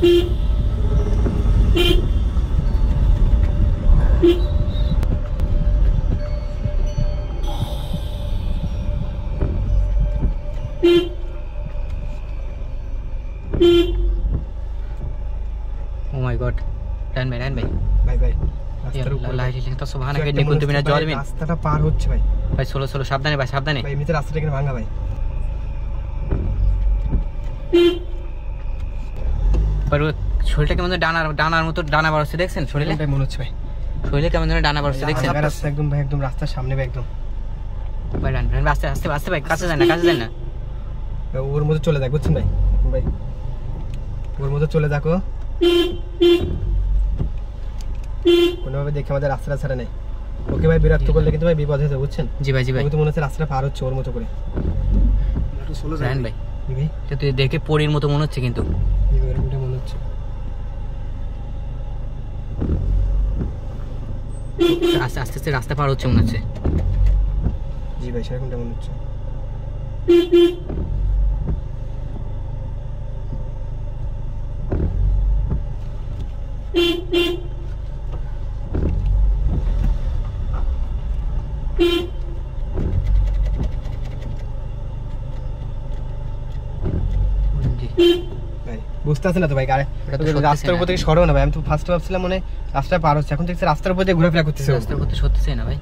Oh my god. ডান ভাই ডান ভাই ভাই ভাই রাস্তার উপর লাই লাই তো সুবহানাকে নিকুল তুমি না জল মিন রাস্তাটা পার হচ্ছে ভাই ভাই সোলো সোলো সাবধানে ভাই সাবধানে ভাই এমনিতে রাস্তাটা এখানে ভাঙা ভাই ওর শরীরটা কেমন ডানার ডানার মতো ডানা বাড়ছে দেখছেন? শরীরে? এরকমটাই মনে হচ্ছে ভাই। শরীরে কেমন যেন ডানা বাড়ছে দেখছেন? রাস্তা একদম ভাই একদম রাস্তার সামনে ভাই একদম। ভাই ডান ডান আস্তে আস্তে আস্তে ভাই কাছে যান না কাছে যান না। ওর মধ্যে চলে যাক বুঝছেন ভাই? ভাই। ওর মধ্যে চলে যাকো কোনোভাবে দেখে আমাদের রাস্তাটা ছাড়া নেই। ওকে ভাই বিরক্ত করলে কিন্তু ভাই বিপদ হয়ে যাবে বুঝছেন? জি ভাই জি ভাই। তো মনে হচ্ছে রাস্তাটা পার হচ্ছে ওর মতো করে। ভাই। ভাই? তুই দেখে পরীর মতো মনে হচ্ছে কিন্তু এরকমটা মনে হচ্ছে আস্তে আস্তে আস্তে রাস্তা পার হচ্ছে মনে হচ্ছে। জি ভাই সেরকমটা মনে হচ্ছে। জি। ভাই। বুঝতে পারছি না তো ভাই গাড়ি এটা তো সত্যি রাস্তার উপর থেকে সরো না ভাই আমি তো ফার্স্ট ভাবছিলাম মানে রাস্তা পার হচ্ছে এখন দেখছি রাস্তার উপর দিয়ে ঘোরাফেরা করতেছে। রাস্তার করতে সত্যি না ভাই।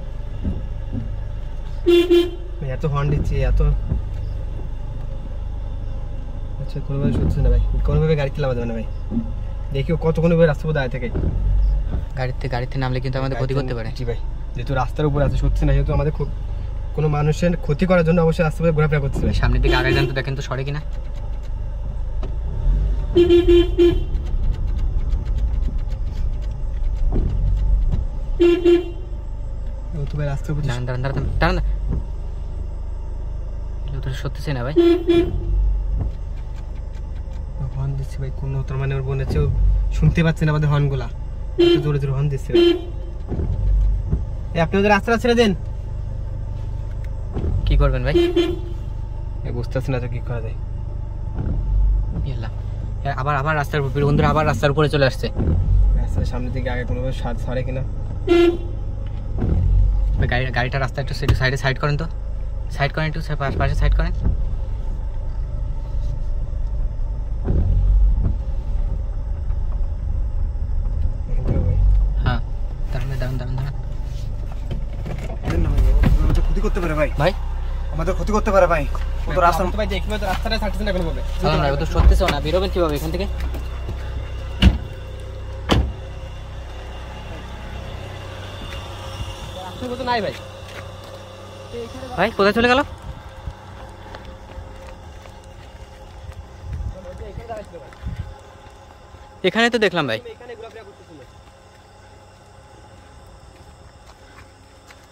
এত হর্ন দিচ্ছি এত আচ্ছা কোনোভাবে না ভাই কোনোভাবে গাড়িতে নামা যাবে না ভাই। দেখি কতক্ষণ ভাবে রাস্তার উপর দাঁড়িয়ে থাকে। গাড়িতে গাড়িতে নামলে কিন্তু আমাদের ক্ষতি করতে পারে। জি ভাই যেহেতু রাস্তার উপর আছে সত্যি না যেহেতু আমাদের খুব কোনো মানুষের ক্ষতি করার জন্য অবশ্যই রাস্তার উপরে ঘোরাফেরা করতেছে ভাই। সামনের দিকে আগে যান তো দেখেন তো সরে কিনা। ও তো ভাই রাস্তার উপর দাঁড়ান দাঁড়ান দাঁড়ান দাঁড়ান দাঁড়ান। সত্যি না ভাই। হর্ন দিচ্ছে ভাই কোনো তোর মানে ওর মনে হচ্ছে শুনতে পাচ্ছে না আমাদের হর্নগুলা। এত জোরে জোরে হর্ন দিচ্ছে। ভাই এই আপনি ওদের রাস্তাটা ছেড়ে দেন। কি করবেন ভাই? বুঝতে পারছি না তো কি করা যায়। আবার আবার রাস্তার উপর বন্ধুরা আবার রাস্তার উপরে চলে আসছে। রাস্তার সামনের দিকে আগে কোনোভাবে সার- সরে কিনা। গাড়ি গাড়িটা রাস্তা একটু সাইডে সাইড করেন তো। সাইড করেন একটু পাশে সাইড করেন। হ্যাঁ দাঁড়ান দাঁড়ান দাঁড়ান করতে পারে ভাই। ভাই? আমাদের ক্ষতি করতে পারে ভাই। ও তো রাস্তা ভাই দেখি ভাই তো রাস্তাটা ছাড়তেছে না কোনো ভাবে সালাম ভাই ও তো সত্যি চাও না বেরোবেন কীভাবে এখান থেকে? নাই ভাই। ভাই কোথায় চলে গেল? এখানে তো দেখলাম ভাই।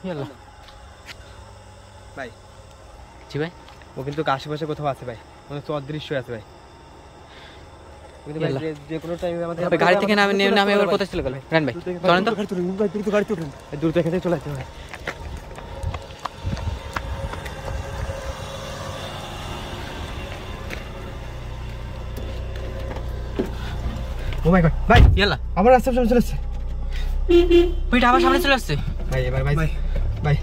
এখানে। ভাই জি ভাই। ও কিন্তু আশেপাশে কোথাও আছে ভাই। মানে তো অদৃশ্য আছে ভাই। যে- যে কোনো টাইমে আমাদের গাড়ি থেকে নামে নামে এবার কোথায় চলে গেল রান ভাই চলেন তো। গাড়ি তুলুন ভাই দ্রুত গাড়ি তুলুন। দ্রুত এখান থেকে চলে আসতে ভাই ও মাই গড ভাই ইয়াল্লা আমার রাস্তার সামনে চলে আসছে ওইটা আবার সামনে চলে আসছে। ভাই এবার ভাই ভাই।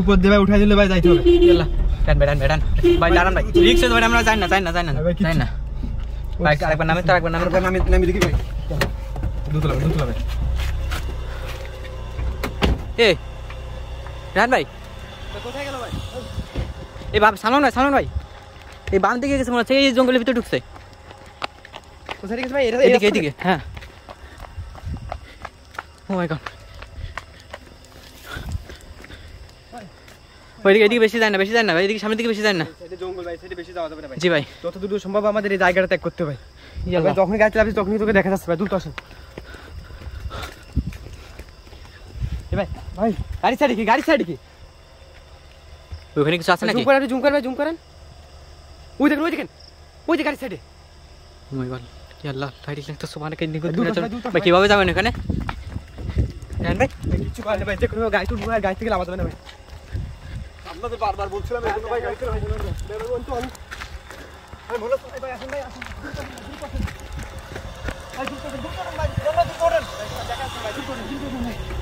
উপর দিয়ে উঠাই দিলে ভাই যাইতে হবে। ভাই দাঁড়ান ভাই। রিক্সা আমরা যাই না যাই না যাই না যাই না। ভাই আরেকবার নামে তো আরেকবার নামে। নামি নামি দেখি ভাই। দুতলা দুতলা ভাই। এ ভাই কোথায় গেল ভাই। এই বাপ সালন ভাই সালন ভাই। এই বাম দিকে গেছে মনে হচ্ছে এই জঙ্গলের ভিতরে ঢুকছে। কোথায় গেছে ভাই? এদিকে এদিকে হ্যাঁ। ও মাই গড ওইদিকে এদিকে বেশি যায় না বেশি যায় না ভাই এদিকে সামনের দিকে বেশি যায় না। সাইডে জঙ্গল ভাই সাইডে বেশি যাওয়া যাবে না ভাই। জি ভাই। যতদূর সম্ভব আমাদের এই জায়গাটা ত্যাগ করতে হবে ভাই যখনই গাড়ি চালাবি তখনই তোকে দেখা যাচ্ছে ভাই দ্রুত আসেন। ভাই ভাই গাড়ি সাইডে কি গাড়ি সাইডে কি? ওইখানে কিছু আছে নাকি? জুম করেন জুম করেন ভাই জুম করেন। ওই দেখেন ওই দেখেন ওই যে গাড়ি সাইডে লাইট লাগতো ভাই, ভাই ভাই। কীভাবে যাবেন ওখানে? ভাই কিছু করেন ভাই যে গাড়ি তুলবো গাড়ি থেকে নামা যাবে না ভাই। আপনাদের বারবার বলছিলাম এই জন্য ভাই গাড়ি করে আরে বলো তো, এই ভাই আসেন ভাই আসেন ভাই করেন, ভাই দ্রুত করেন ভাই দ্রুত করেন দেখা যাচ্ছে ভাই দ্রুত করেন দ্রুত করেন